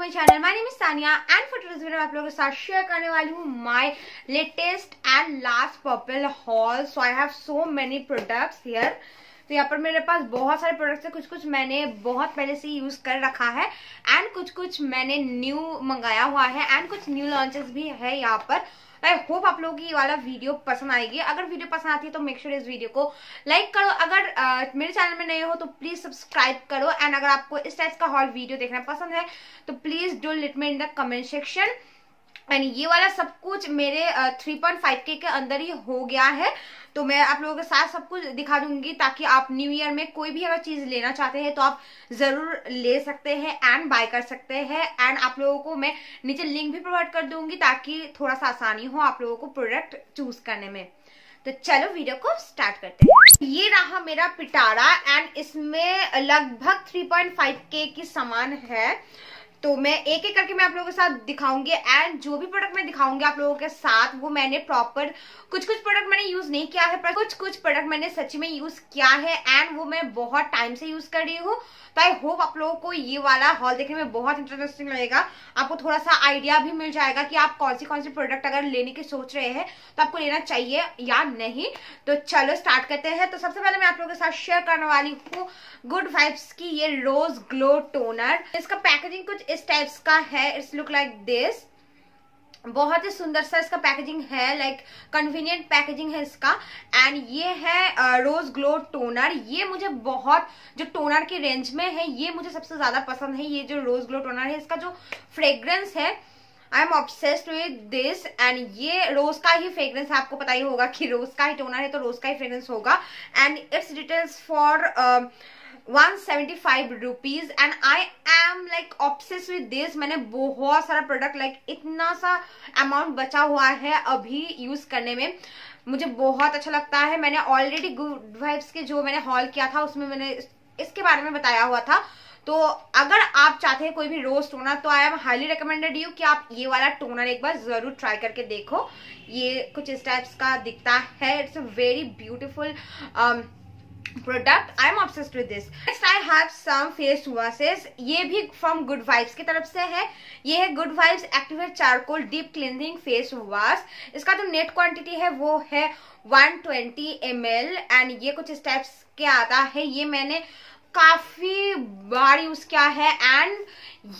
To my channel my name is Sania and photo में आप लोगों के साथ शेयर करने वाली हूँ my latest and last purple haul so I have so many products here तो यहाँ पर मेरे पास बहुत सारे प्रोडक्ट्स हैं। कुछ कुछ मैंने बहुत पहले से यूज़ कर रखा है एंड कुछ कुछ मैंने न्यू मंगाया हुआ है एंड कुछ न्यू लॉन्चेस भी है यहाँ पर। आई होप आप लोगों की ये वाला वीडियो पसंद आएगी। अगर वीडियो पसंद आती है तो मेक श्योर इस वीडियो को लाइक करो। अगर uh, मेरे चैनल में नए हो तो प्लीज़ सब्सक्राइब करो। एंड अगर आपको इस टाइप का हॉल वीडियो देखना पसंद है तो please do let me in the comment section and ये वाला सब कुछ मेरे थ्री पॉइंट फाइव के के अंदर ही हो गया है। तो मैं आप लोगों के साथ सब कुछ दिखा दूँगी ताकि आप न्यू ईयर में कोई भी अगर चीज़ लेना चाहते हैं तो आप ज़रूर ले सकते हैं एंड बाय कर सकते हैं। एंड आप लोगों को मैं नीचे लिंक भी प्रोवाइड कर दूँगी ताकि थोड़ा सा आसानी हो आप लोगों को प्रोडक्ट चूज़ करने में। तो चलो वीडियो को स्टार्ट करते हैं। ये रहा मेरा पिटारा एंड इसमें लगभग 3.5 के की सामान है। तो मैं एक एक करके मैं आप लोगों के साथ दिखाऊँगी एंड जो भी प्रोडक्ट मैं दिखाऊँगी आप लोगों के साथ, वो मैंने प्रॉपर कुछ कुछ प्रोडक्ट मैंने यूज़ नहीं किया है, पर कुछ कुछ प्रोडक्ट मैंने सच्ची में यूज़ किया है एंड वो मैं बहुत टाइम से यूज़ कर रही हूँ। तो आई होप आप लोगों को ये वाला हॉल देखने में बहुत इंटरेस्टिंग लगेगा। आपको थोड़ा सा आइडिया भी मिल जाएगा कि आप कौन सी कौन सी प्रोडक्ट अगर लेने की सोच रहे हैं तो आपको लेना चाहिए या नहीं। तो चलो स्टार्ट करते हैं। तो सबसे पहले मैं आप लोगों के साथ शेयर करने वाली हूँ गुड वाइब्स की ये रोज ग्लो टोनर इसका पैकेजिंग कुछ इस टाइप्स का है इट्स लुक लाइक दिस बहुत ही सुंदर सा इसका पैकेजिंग है लाइक कन्वीनियंट पैकेजिंग है इसका. एंड ये है रोज ग्लो टोनर ये मुझे बहुत, जो टोनर के रेंज में है, ये मुझे सबसे ज़्यादा पसंद है. ये जो रोज ग्लो टोनर है, इसका जो फ्रेग्रेंस है I am obsessed with this and ये रोज का ही फ्रेग्रेंस आपको पता ही होगा कि रोज का ही टोनर है तो रोज का ही फ्रेग्रेंस होगा. And it's details for 175 rupees and I am like obsessed with this मैंने बहुत सारा प्रोडक्ट लाइक like, इतना सा अमाउंट बचा हुआ है अभी यूज़ करने में। मुझे बहुत अच्छा लगता है। मैंने ऑलरेडी गुड वाइब्स के जो मैंने हॉल किया था उसमें मैंने इसके बारे में बताया हुआ था। तो अगर आप चाहते हैं कोई भी रोज टोनर तो I am highly recommended you कि आप ये वाला टोनर एक बार ज़रूर ट्राई करके देखो। ये कुछ इस टाइप्स का दिखता है। It's a very beautiful product I am obsessed with this next I have some face washes ये भी फ्रॉम गुड वाइब्स की तरफ़ से है. ये है Good Vibes activate charcoal deep cleaning face wash इसका जो नेट क्वांटिटी है, वो है 120 ट्वेंटी एंड ये कुछ स्टेप्स के आता है. ये मैंने काफ़ी बार यूज़ किया है। एंड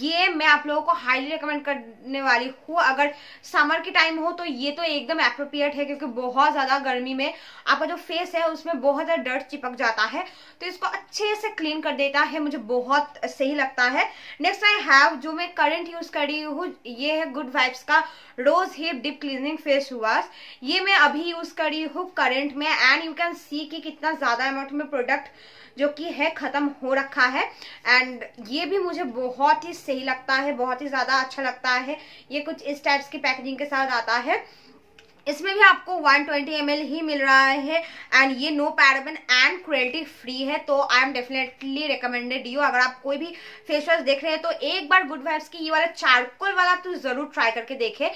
ये मैं आप लोगों को हाईली रिकमेंड करने वाली हूँ। अगर समर के टाइम हो तो ये तो एकदम अप्रोप्रिएट है क्योंकि बहुत ज़्यादा गर्मी में आपका जो फेस है उसमें बहुत ज़्यादा डर्ट चिपक जाता है। तो इसको अच्छे से क्लीन कर देता है। मुझे बहुत सही लगता है। नेक्स्ट आई हैव जो मैं करंट यूज़ कर रही हूँ, ये है गुड वाइब्स का rose hip deep cleaning face wash ये मैं अभी यूज़ कर रही हूँ करंट में। एंड यू कैन सी कि कितना ज़्यादा अमाउंट में प्रोडक्ट जो कि है खत्म हो रखा है। एंड ये भी मुझे बहुत ही सही लगता है, बहुत ही ज़्यादा अच्छा लगता है। ये कुछ इस टाइप्स की पैकेजिंग के साथ आता है। इसमें भी आपको 120 ट्वेंटी ही मिल रहा है। एंड ये no paraben and cruelty free है। तो I am definitely recommended you अगर आप कोई भी फेस वॉश देख रहे हैं तो एक बार गुड वाइब्स की ये वाला चारकोल वाला तो ज़रूर ट्राई करके देखे।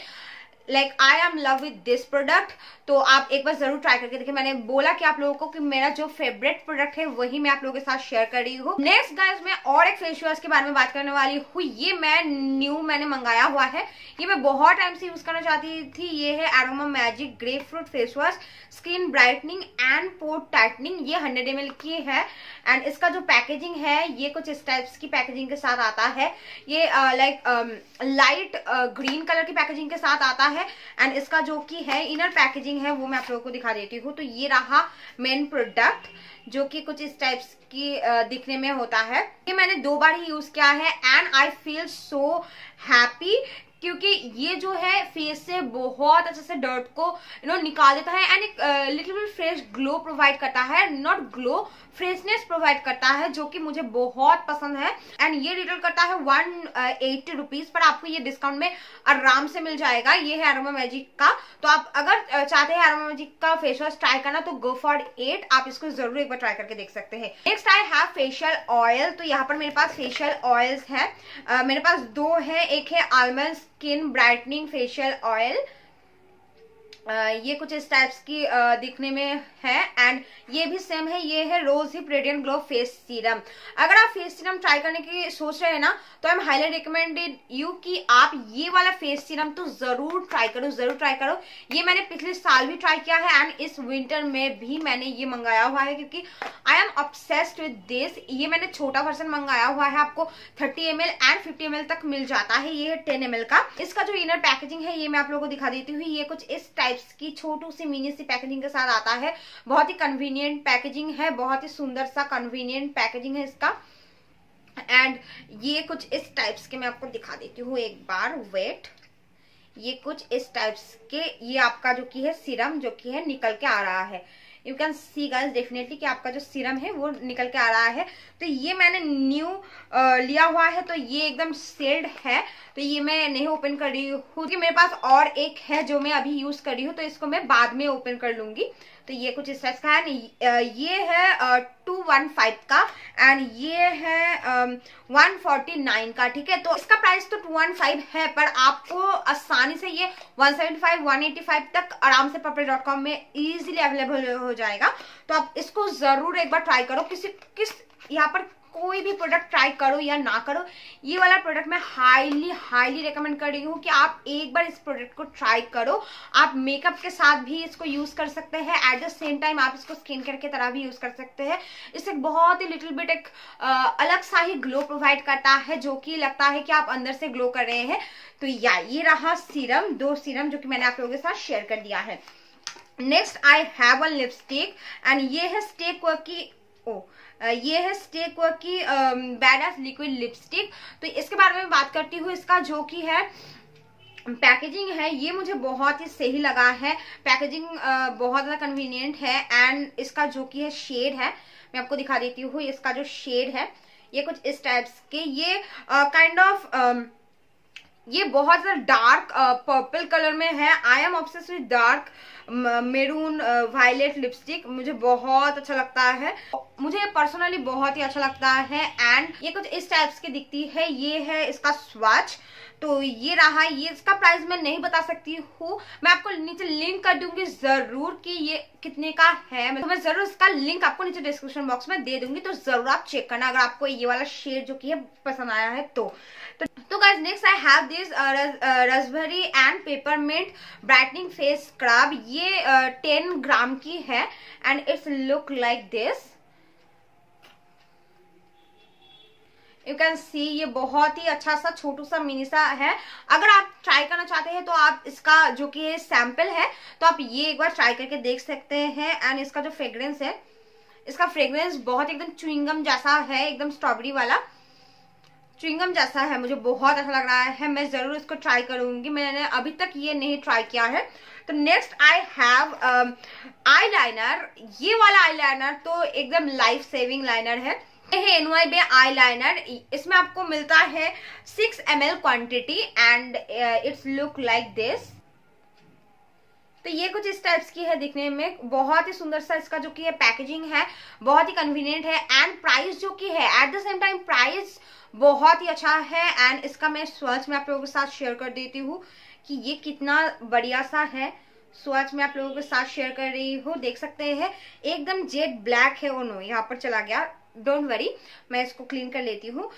Like I am love with this product तो आप एक बार ज़रूर ट्राई करके देखिए। मैंने बोला कि आप लोगों को कि मेरा जो फेवरेट प्रोडक्ट है, वही मैं आप लोगों के साथ शेयर कर रही हूँ। नेक्स्ट गाइस मैं और एक फेस वॉश के बारे में बात करने वाली हूँ। ये मैं न्यू मैंने मंगाया हुआ है। ये मैं बहुत टाइम से यूज़ करना चाहती थी। ये है aroma magic grapefruit face wash skin brightening and pore tightening ये हंड्रेड एम की है। एंड इसका जो पैकेजिंग है, ये कुछ इस टाइप्स की पैकेजिंग के साथ आता है। ये लाइक लाइट ग्रीन कलर की पैकेजिंग के साथ आता है एंड इसका जो कि है इनर पैकेजिंग है, वो मैं आप लोगों को दिखा देती हूँ। तो ये रहा मेन प्रोडक्ट जो कि कुछ इस टाइप्स की दिखने में होता है। ये मैंने दो बार ही यूज़ किया है and I feel so happy क्योंकि ये जो है फेस से बहुत अच्छे से डर्ट को यू नो निकाल देता है एंड एक little bit fresh glow provide करता है। नॉट ग्लो फ्रेशनेस प्रोवाइड करता है जो कि मुझे बहुत पसंद है। एंड ये रिटेल करता है वन एट्टी रुपीज़ पर आपको ये डिस्काउंट में आराम से मिल जाएगा। ये है एरोमा मैजिक का। तो आप अगर चाहते हैं एरोमा मैजिक का फेस वॉश ट्राई करना तो गो फॉर एट आप इसको ज़रूर एक बार ट्राई करके देख सकते हैं। Next I have facial oil तो यहाँ पर मेरे पास फेशियल ऑयल्स है। uh, मेरे पास दो है। एक है almond skin brightening facial oil ये कुछ इस टाइप्स की दिखने में है। एंड ये भी सेम है, ये है rose hip radiant glow face serum अगर आप फेस सीरम ट्राई करने की सोच रहे हैं ना तो I am highly recommended you कि आप ये वाला फेस सीरम तो ज़रूर ट्राई करो, ज़रूर ट्राई करो। ये मैंने पिछले साल भी ट्राई किया है एंड इस विंटर में भी मैंने ये मंगाया हुआ है क्योंकि I am obsessed with this ये मैंने छोटा वर्सन मंगाया हुआ है, आपको thirty M and fifty M तक मिल जाता है। ये है टेन एम का। इसका जो इनर पैकेजिंग है, ये मैं आप लोगों को दिखा देती हूँ। ये कुछ इस टाइप टाइप्स की छोटू सी मिनी सी पैकेजिंग के साथ आता है। बहुत ही कन्वीनियंट पैकेजिंग है, बहुत ही सुंदर सा कन्वीनियंट पैकेजिंग है इसका। एंड ये कुछ इस टाइप्स के मैं आपको दिखा देती हूँ एक बार वेट ये कुछ इस टाइप्स के, ये आपका जो की है सिरम जो की है, निकल के आ रहा है। You can see guys definitely कि आपका जो सीरम है, वो निकल के आ रहा है। तो ये मैंने न्यू लिया हुआ है तो ये एकदम सेल्ड है। तो ये मैं नहीं ओपन कर रही हूँ, क्योंकि मेरे पास और एक है जो मैं अभी यूज़ कर रही हूँ तो इसको मैं बाद में ओपन कर लूँगी। तो ये कुछ इस टाइप का है। ये है टू वन फाइव का एंड ये है वन फोर्टी नाइन का, ठीक है? तो इसका प्राइस तो टू वन फाइव है, पर आपको आसानी से ये one seventy five one eighty five तक आराम से पपड़े डॉट कॉम में इजिली अवेलेबल हो जाएगा। तो आप इसको ज़रूर एक बार ट्राई करो। किसी, किस, यहाँ पर कोई भी प्रोडक्ट ट्राई करो या ना करो, ये वाला प्रोडक्ट मैं हाईली हाईली रिकमेंड कर रही हूँ कि आप एक बार इस प्रोडक्ट को ट्राई करो। आप मेकअप के साथ भी इसको यूज़ कर सकते हैं एट द सेम टाइम आप इसको स्किन केयर की तरह भी यूज़ कर सकते हैं। इससे बहुत ही लिटिल बिट एक अलग सा ही ग्लो प्रोवाइड करता है, जो कि लगता है कि आप अंदर से ग्लो कर रहे हैं। तो या, ये रहा सीरम दो सीरम जो कि मैंने आप लोगों के साथ शेयर कर दिया है। Next I have a lipstick and ये है स्टेक की, ओ ये है स्टेक वर्क की बैड लिक्विड लिपस्टिक तो इसके बारे में बात करती हूँ इसका जो कि है पैकेजिंग है ये मुझे बहुत ही सही लगा है। पैकेजिंग बहुत ज़्यादा कन्वीनियंट है एंड इसका जो कि है शेड है मैं आपको दिखा देती हूँ इसका जो शेड है ये कुछ इस टाइप्स के ये काइंड uh, ऑफ़ um, ये बहुत ज़्यादा डार्क पर्पल कलर में है. I am obsess with dark maroon violet lipstick मुझे बहुत अच्छा लगता है. मुझे पर्सनली बहुत ही अच्छा लगता है. एंड ये कुछ इस टाइप्स की दिखती है. ये है इसका स्वाच तो ये रहा ये इसका प्राइस मैं नहीं बता सकती हूँ। मैं आपको नीचे लिंक कर दूँगी ज़रूर कि ये कितने का है। तो मैं ज़रूर इसका लिंक आपको नीचे डिस्क्रिप्शन बॉक्स में दे दूँगी तो ज़रूर आप चेक करना अगर आपको ये वाला शेड जो की है पसंद आया है तो। तो guys next I have this rasbhari and peppermint brightening face scrub ये टेन uh, ग्राम की है and it's look like this you can see ये बहुत ही अच्छा सा छोटू सा मिनी सा है। अगर आप ट्राई करना चाहते हैं तो आप इसका जो कि सैंपल है तो आप ये एक बार ट्राई करके देख सकते हैं। एंड इसका जो फ्रेग्रेंस है, इसका फ्रेग्रेंस बहुत एकदम चुइंगम जैसा है, एकदम स्ट्रॉबेरी वाला। चुइंगम जैसा है, मुझे बहुत अच्छा लग रहा है। मैं ज़रूर इसको ट्राई करूँगी। मैंने अभी तक ये नहीं ट्राई किया है। तो next I have eyeliner ये वाला आई लाइनर तो एकदम लाइफ सेविंग लाइनर है। है एनवाई बे आई लाइनर इसमें आपको मिलता है six M L quantity and it's look like this तो ये कुछ इस टाइप्स की है दिखने में। बहुत ही सुंदर सा इसका जो की है पैकेजिंग है, बहुत ही कन्वीनियंट है एंड प्राइस जो की है at the same time price बहुत ही अच्छा है। एंड इसका मैं स्वच में आप लोगों के साथ शेयर कर देती हूँ कि ये कितना बढ़िया सा है। स्वच में आप लोगों के साथ शेयर कर रही हूँ। देख सकते हैं, एकदम जेट ब्लैक है वो नो यहाँ पर चला गया। डोंट वरी मैं इसको क्लीन कर लेती हूँ।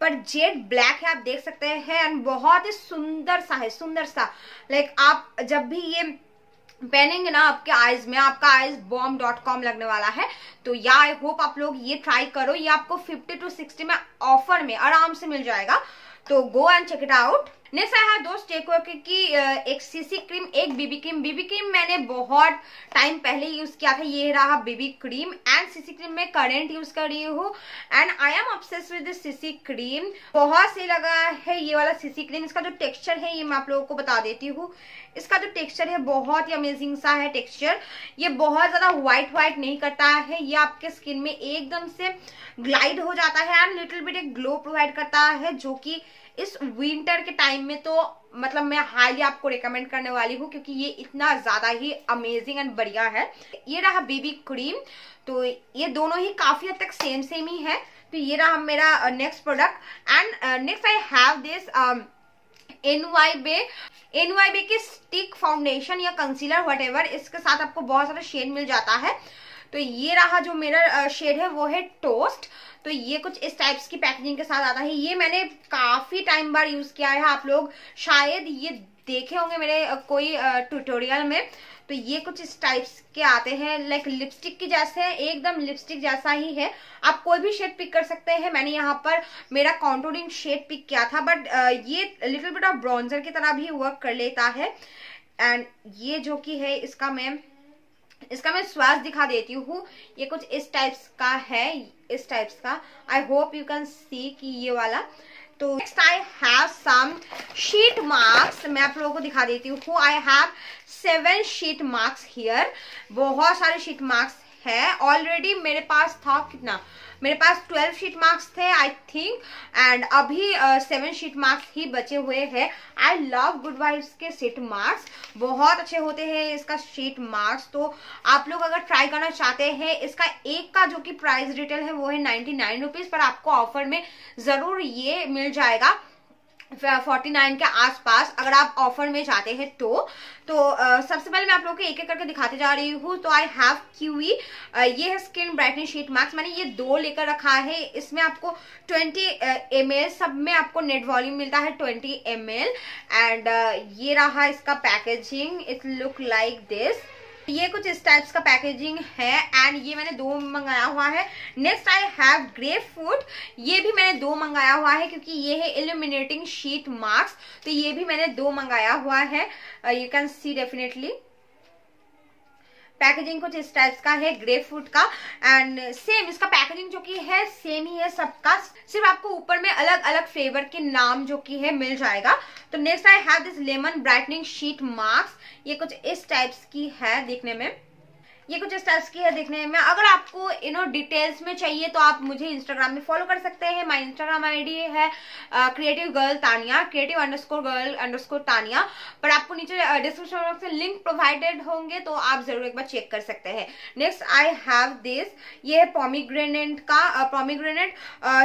पर जेड ब्लैक है, आप देख सकते हैं एंड बहुत ही सुंदर सा है, सुंदर सा। लाइक आप जब भी ये पहनेंगे ना आपके आईज में, आपका आईज बॉम डॉट कॉम लगने वाला है। तो या आई होप आप लोग ये ट्राई करो, ये आपको 50 टू 60 में ऑफ़र में आराम से मिल जाएगा। तो go and check it out next I have दोस्त टेक की एक सीसी क्रीम एक बीबी क्रीम बीबी क्रीम मैंने बहुत टाइम पहले यूज़ किया था. ये रहा BB cream and CC cream में करेंट यूज़ कर रही हूँ. And I am obsess with CC cream बहुत सही लगा है ये वाला सीसी क्रीम इसका जो टेक्सचर है ये मैं आप लोगों को बता देती हूँ. इसका जो टेक्सचर है बहुत ही अमेजिंग सा है टेक्सचर ये बहुत ज़्यादा व्हाइट व्हाइट नहीं करता है. ये आपके स्किन में एकदम से ग्लाइड हो जाता है एंड लिटिल बिट एक ग्लो प्रोवाइड करता है जो कि इस विंटर के टाइम में तो मतलब मैं हाईली आपको रिकमेंड करने वाली हूँ, क्योंकि ये इतना ज़्यादा ही अमेजिंग एंड बढ़िया है। ये रहा बेबी क्रीम तो ये दोनों ही काफ़ी हद तक सेम सेम ही है। तो ये रहा मेरा next product and next I have this N Y Bae N Y Bae के स्टिक फाउंडेशन या कंसीलर वट इसके साथ आपको बहुत सारा शेड मिल जाता है। तो ये रहा जो मेरा शेड है, वो है टोस्ट तो ये कुछ इस टाइप्स की पैकेजिंग के साथ आता है। ये मैंने काफ़ी टाइम बार यूज़ किया है आप लोग। शायद ये देखे होंगे मेरे कोई ट्यूटोरियल में। तो ये कुछ इस टाइप्स के आते हैं। लाइक लिपस्टिक की जैसे है एकदम लिपस्टिक जैसा ही है। आप कोई भी शेड पिक कर सकते हैं। मैंने यहाँ पर मेरा कॉन्टोरिंग शेड पिक किया था बट ये लिटिल बिट ऑफ़ ब्रॉन्जर की तरह भी वर्क कर लेता है। एंड ये जो कि है, इसका मैं इसका मैं स्वाद दिखा देती हूँ। ये कुछ इस टाइप्स का है, इस टाइप्स का। I hope you can see कि ये वाला। तो next I have some sheet masks मैं आप लोगों को दिखा देती हूँ। I have seven sheet masks here बहुत सारे शीट मार्क्स है। ऑलरेडी मेरे पास था कितना? मेरे पास ट्वेल्व शीट मार्क्स थे आई थिंक एंड अभी सेवन शीट मार्क्स ही बचे हुए हैं। आई लव गुड वाइब्स के शीट मार्क्स बहुत अच्छे होते हैं इसका शीट मार्क्स तो आप लोग अगर ट्राई करना चाहते हैं, इसका एक का जो कि प्राइस रिटेल है, वो है नाइन्टी नाइन रुपीज़ पर आपको ऑफ़र में ज़रूर ये मिल जाएगा। फोर्टी नाइन के आसपास अगर आप ऑफ़र में जाते हैं तो तो सबसे पहले मैं आप लोगों को एक एक करके दिखाते जा रही हूँ। तो आई हैव क्यूई ये है स्किन ब्राइटनिंग शीट मास्क मैंने ये दो लेकर रखा है। इसमें आपको 20 एम uh, सब में आपको नेट वॉल्यूम मिलता है 20 एम एंड uh, ये रहा इसका packaging it look like this ये कुछ इस टाइप्स का पैकेजिंग है एंड ये मैंने दो मंगाया हुआ है। Next I have grapefruit ये भी मैंने दो मंगाया हुआ है, क्योंकि ये है इल्यूमिनेटिंग शीट मार्क्स तो ये भी मैंने दो मंगाया हुआ है। You can see definitely packaging कुछ इस टाइप्स का है ग्रेप फ्रूट का एंड सेम इसका पैकेजिंग जो कि है सेम ही है सबका। सिर्फ़ आपको ऊपर में अलग अलग फ्लेवर के नाम जो कि है मिल जाएगा। तो next I have this lemon brightening sheet masks ये कुछ इस टाइप्स की है देखने में। ये कुछ इस टाइप्स की है देखने में। अगर आपको यू नो डिटेल्स में चाहिए तो आप मुझे इंस्टाग्राम में फॉलो कर सकते हैं। माई इंस्टाग्राम आईडी है creative girl Tania creative underscore girl underscore Tania. पर आपको नीचे डिस्क्रिप्शन बॉक्स में लिंक प्रोवाइडेड होंगे तो आप ज़रूर एक बार चेक कर सकते हैं। नेक्स्ट आई हैव दिस ये है पॉमीग्रेनेट का pomegranate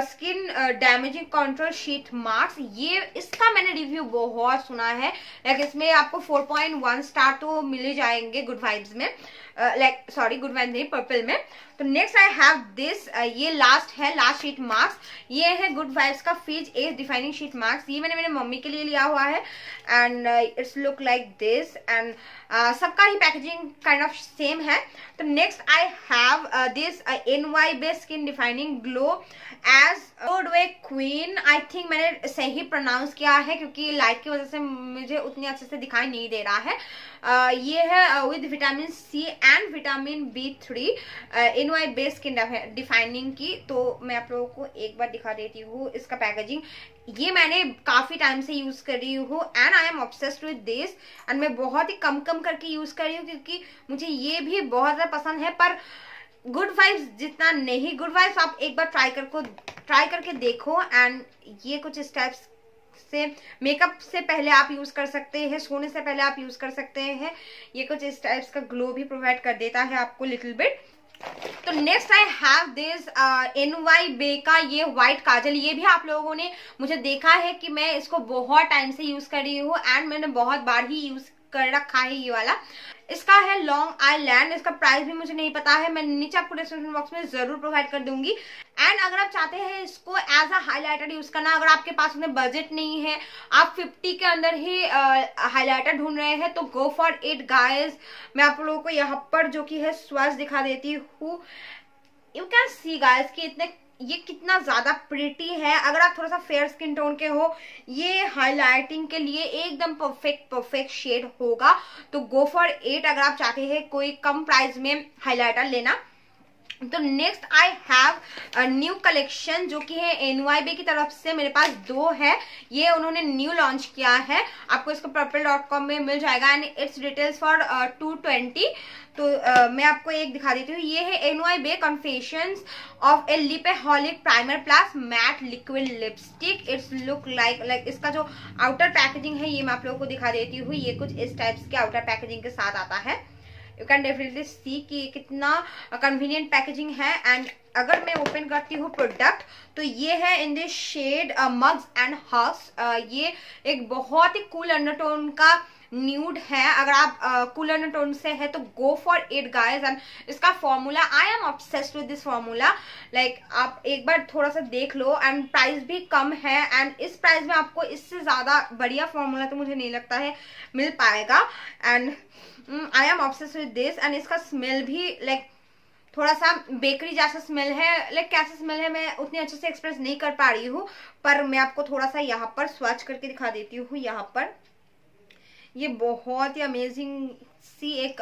skin damaging control sheet masks ये, इसका मैंने रिव्यू बहुत सुना है। लाइक इसमें आपको 4.1 स्टार तो मिल जाएँगे गुड वाइब्स में। लाइक सॉरी गुड वाइब नहीं पर्पल में। तो नेक्स्ट आई हैव दिस ये लास्ट है लास्ट शीट मार्क्स ये है गुड वाइब्स का फीज एज डिफाइनिंग शीट मार्क्स ये मैंने मेरे मम्मी के लिए लिया हुआ है. And it's look like this and सबका ही पैकेजिंग काइंड ऑफ़ सेम है. तो next I have this N Y Bae skin defining glow age good way queen I think मैंने सही प्रोनाउंस किया है क्योंकि लाइट की वजह से मुझे उतनी अच्छे से दिखाई नहीं दे रहा है. Uh, ये है with vitamin C and vitamin B three Y base skin defining की तो मैं आप लोगों को एक बार दिखा देती हूँ इसका पैकेजिंग ये मैंने काफ़ी टाइम से यूज़ कर रही हूँ and I am obsessed with this and मैं बहुत ही कम कम करके यूज़ कर रही हूँ, क्योंकि मुझे ये भी बहुत ज़्यादा पसंद है, पर गुड वाइब्स जितना नहीं गुड वाइब्स आप एक बार ट्राई कर को ट्राई करके देखो। एंड ये कुछ इस टाइप्स से मेकअप से पहले आप यूज़ कर सकते हैं, सोने से पहले आप यूज़ कर सकते हैं। ये कुछ इस टाइप्स का ग्लो भी प्रोवाइड कर देता है आपको लिटिल बिट तो next I have this N Y Bae का ये व्हाइट काजल, ये भी आप लोगों ने मुझे देखा है कि मैं इसको बहुत टाइम से यूज़ कर रही हूँ एंड मैंने बहुत बार ही यूज़ कर रखा है ये वाला। इसका है लॉन्ग आई लैंड इसका प्राइस भी मुझे नहीं पता है, मैं नीचे आपको डिस्क्रिप्शन बॉक्स में ज़रूर प्रोवाइड कर दूँगी। एंड अगर आप चाहते हैं इसको एज अ हाईलाइटर यूज़ करना, अगर आपके पास में बजट नहीं है, आप 50 के अंदर ही हाईलाइटर ढूंढ रहे हैं तो गो फॉर इट गाइस मैं आप लोगों को यहाँ पर जो कि है स्वच्छ दिखा देती हूँ। यू कैन सी गाइस कि इतने ये कितना ज़्यादा प्रिटी है। अगर आप थोड़ा सा फेयर स्किन टोन के हो, ये हाईलाइटिंग के लिए एकदम परफेक्ट परफेक्ट शेड होगा। तो गो फॉर एट अगर आप चाहते हैं कोई कम प्राइस में हाईलाइटर लेना। तो next I have new collection जो कि है एनवाईबी की तरफ़ से। मेरे पास दो है। ये उन्होंने न्यू लॉन्च किया है। आपको इसको पर्पल डॉट कॉम में मिल जाएगा and it's details for two twenty तो uh, मैं आपको एक दिखा देती हूँ। ये है N Y Bae confession of a lipaholic primer plus matte liquid lipstick it's look like like इसका जो आउटर पैकेजिंग है ये मैं आप लोगों को दिखा देती हूँ। ये कुछ इस टाइप्स के आउटर पैकेजिंग के साथ आता है। यू कैन डेफिनेटली सी कि कितना कन्वीनियंट पैकेजिंग है। एंड अगर मैं ओपन करती हूँ प्रोडक्ट तो ये है in this shade mugs and hugs ये एक बहुत ही कूल अंडरटोन का न्यूड है। अगर आप कूल uh, टोन से है तो go for it guys and इसका formula I am obsessed with this formula like आप एक बार थोड़ा सा देख लो एंड प्राइस भी कम है। एंड इस प्राइस में आपको इससे ज़्यादा बढ़िया फॉर्मूला तो मुझे नहीं लगता है मिल पाएगा। And I am obsess with this and इसका स्मेल भी लाइक like, थोड़ा सा बेकरी जैसा स्मेल है लाइक कैसा स्मेल है मैं उतनी अच्छे से एक्सप्रेस नहीं कर पा रही हूँ पर मैं आपको थोड़ा सा यहाँ पर स्वच्छ करके दिखा देती हूँ यहाँ पर। ये बहुत ही अमेजिंग सी एक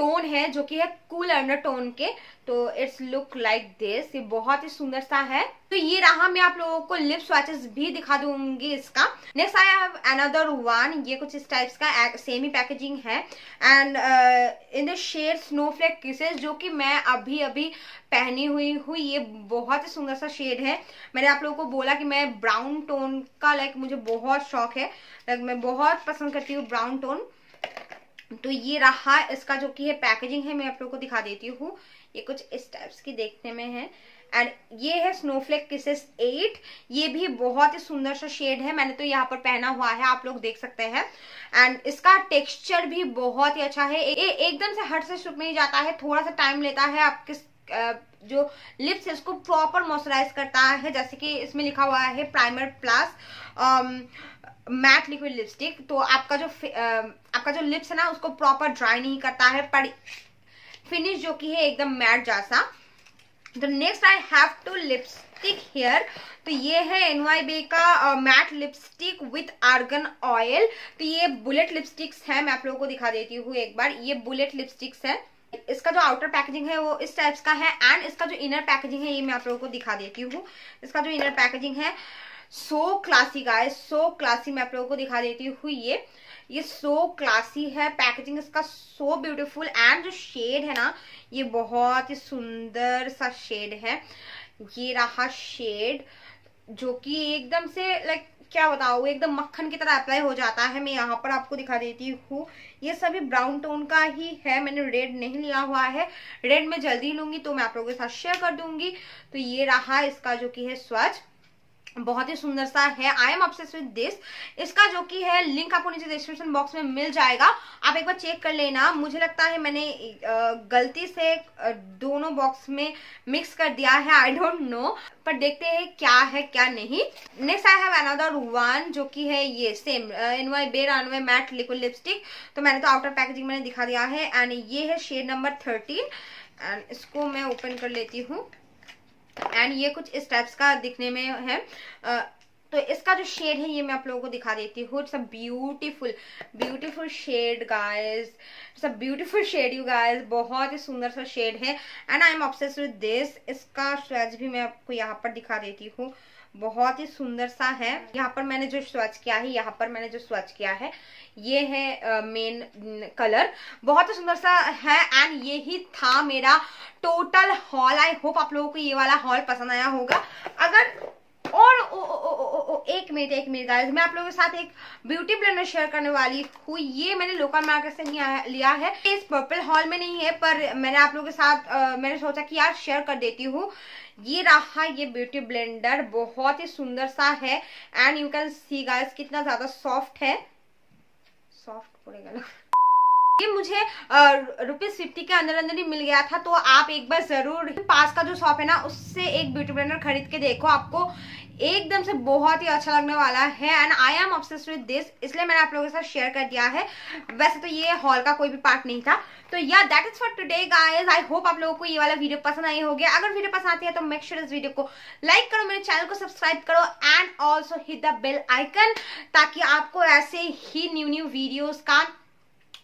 टोन है, जो कि है कूल अंडर टोन के। तो इट्स लुक लाइक दिस ये बहुत ही सुंदर सा है। तो ये रहा मैं आप लोगों को लिप स्वैचेस भी दिखा दूँगी इसका। Next I have another one ये कुछ इस टाइप्स का सेम ही पैकेजिंग है। And in the shade snowflake kisses जो कि मैं अभी अभी पहनी हुई हूँ, ये बहुत ही सुंदर सा शेड है। मैंने आप लोगों को बोला कि मैं ब्राउन टोन का लाइक मुझे बहुत शौक है। लाइक मैं बहुत पसंद करती हूँ ब्राउन टोन तो ये रहा इसका जो कि है पैकेजिंग है मैं आप लोगों को दिखा देती हूँ। ये कुछ इस टाइप्स की देखने में है। एंड ये है स्नोफ्लेक किसेस एट ये भी बहुत ही सुंदर सा शेड है। मैंने तो यहाँ पर पहना हुआ है आप लोग देख सकते हैं। एंड इसका टेक्सचर भी बहुत ही अच्छा है। ए, एकदम से हट से शुक नहीं जाता है। थोड़ा सा टाइम लेता है आपके जो लिप्स है उसको प्रॉपर मॉइस्चराइज करता है। जैसे कि इसमें लिखा हुआ है primer plus matte liquid lipstick तो आपका जो आपका जो लिप्स है ना, उसको प्रॉपर ड्राई नहीं करता है, पर फिनिश जो कि है एकदम मैट जैसा। तो next I have two lipstick here तो ये है एन वाई बे का matte lipstick with argan oil तो ये बुलेट लिपस्टिक्स है, मैं आप लोगों को दिखा देती हूँ एक बार। ये बुलेट लिपस्टिक्स है। इसका जो आउटर पैकेजिंग है, वो इस टाइप्स का है। एंड इसका जो इनर पैकेजिंग है, ये मैं आप लोगों को दिखा देती हूँ। इसका जो इनर पैकेजिंग है सो क्लासी गाय सो क्लासी मैं आप लोगों को दिखा देती हूँ ये। ये सो क्लासी है पैकेजिंग इसका सो ब्यूटीफुल एंड जो शेड है ना, ये बहुत ही सुंदर सा शेड है। ये रहा शेड जो कि एकदम से लाइक क्या बताओ एकदम मक्खन की तरह अप्लाई हो जाता है। मैं यहाँ पर आपको दिखा देती हूँ। ये सभी ब्राउन टोन का ही है, मैंने रेड नहीं लिया हुआ है। रेड में जल्दी लूँगी तो मैं आप लोगों के साथ शेयर कर दूँगी। तो ये रहा इसका जो कि है स्वच्छ बहुत ही सुंदर सा है। I am obsess with this इसका जो कि है लिंक आपको नीचे डिस्क्रिप्शन बॉक्स में मिल जाएगा। आप एक बार चेक कर लेना। मुझे लगता है मैंने गलती से दोनों बॉक्स में मिक्स कर दिया है। आई डोंट नो पर देखते हैं क्या है, क्या नहीं। Next I have another one जो कि है, ये सेम इन वाई बेर अनवे मैट लिक्विड लिपस्टिक तो मैंने तो आउटर पैकेजिंग मैंने दिखा दिया है। एंड ये है शेड नंबर थर्टीन एंड इसको मैं ओपन कर लेती हूँ। एंड ये कुछ इस टाइप्स का दिखने में है। तो इसका जो शेड है, ये मैं आप लोगों को दिखा देती हूँ। It's a beautiful beautiful shade guys it's a beautiful shade you guys बहुत ही सुंदर सा शेड है। And I am obsess with this इसका स्वेच भी मैं आपको यहाँ पर दिखा देती हूँ। बहुत ही सुंदर सा है। यहाँ पर मैंने जो स्वच किया है, यहाँ पर मैंने जो स्वच किया है, ये है मेन कलर बहुत ही सुंदर सा है एंड ये ही था मेरा टोटल हॉल आई होप आप लोगों को ये वाला हॉल पसंद आया होगा। अगर और ओ, ओ, ओ, ओ, ओ, एक मिनट एक मिनट गाइस मैं आप लोगों के साथ एक ब्यूटी ब्लेंडर शेयर करने वाली हूँ। ये मैंने लोकल मार्केट से लिया है इस पर्पल हॉल में नहीं है पर मैंने आप लोगों के साथ आ, मैंने सोचा कि यार शेयर कर देती हूँ। ये रहा ये ब्यूटी ब्लेंडर बहुत ही सुंदर सा है। And you can see guys कितना ज़्यादा सॉफ्ट है। सॉफ्ट पड़ेगा ये मुझे रुपीज़ फिफ्टी के अंदर अंदर ही मिल गया था तो आप एक बार ज़रूर पास का जो शॉप है ना उससे एक ब्यूटी ब्लेंडर खरीद के देखो। आपको एकदम से बहुत ही अच्छा लगने वाला है and I am obsess with this इसलिए मैंने आप लोगों के साथ शेयर कर दिया है। वैसे तो ये हॉल का कोई भी पार्ट नहीं था। तो yeah that is for today guys I hope आप लोगों को ये वाला वीडियो पसंद आई होगी। अगर वीडियो पसंद आती है तो मेक श्योर इस वीडियो को लाइक करो, मेरे चैनल को सब्सक्राइब करो and also hit the bell icon ताकि आपको ऐसे ही न्यू न्यू वीडियोज़ का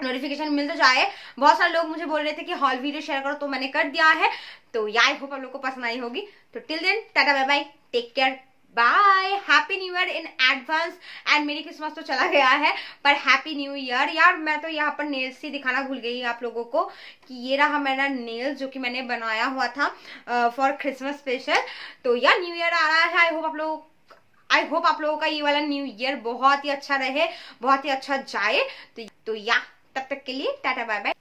नोटिफिकेशन मिल तो जाए। बहुत सारे लोग मुझे बोल रहे थे कि हॉल वीडियो शेयर करो तो मैंने कर दिया है। तो या आई होप आप लोग को पसंद आई होगी। तो till then tata bye bye take care bye happy new year in advance and merry Christmas तो चला गया है पर हैप्पी न्यू ईयर यार मैं तो यहाँ पर नेल्स ही दिखाना भूल गई आप लोगों को कि ये रहा मेरा नेल्स जो कि मैंने बनाया हुआ था फॉर क्रिसमस स्पेशल तो यार न्यू ईयर आ रहा है. आई होप आप लोग आई होप आप लोगों का ये वाला न्यू ईयर बहुत ही अच्छा रहे बहुत ही अच्छा जाए. तो, तो या तब तक के लिए टाटा बाय बाय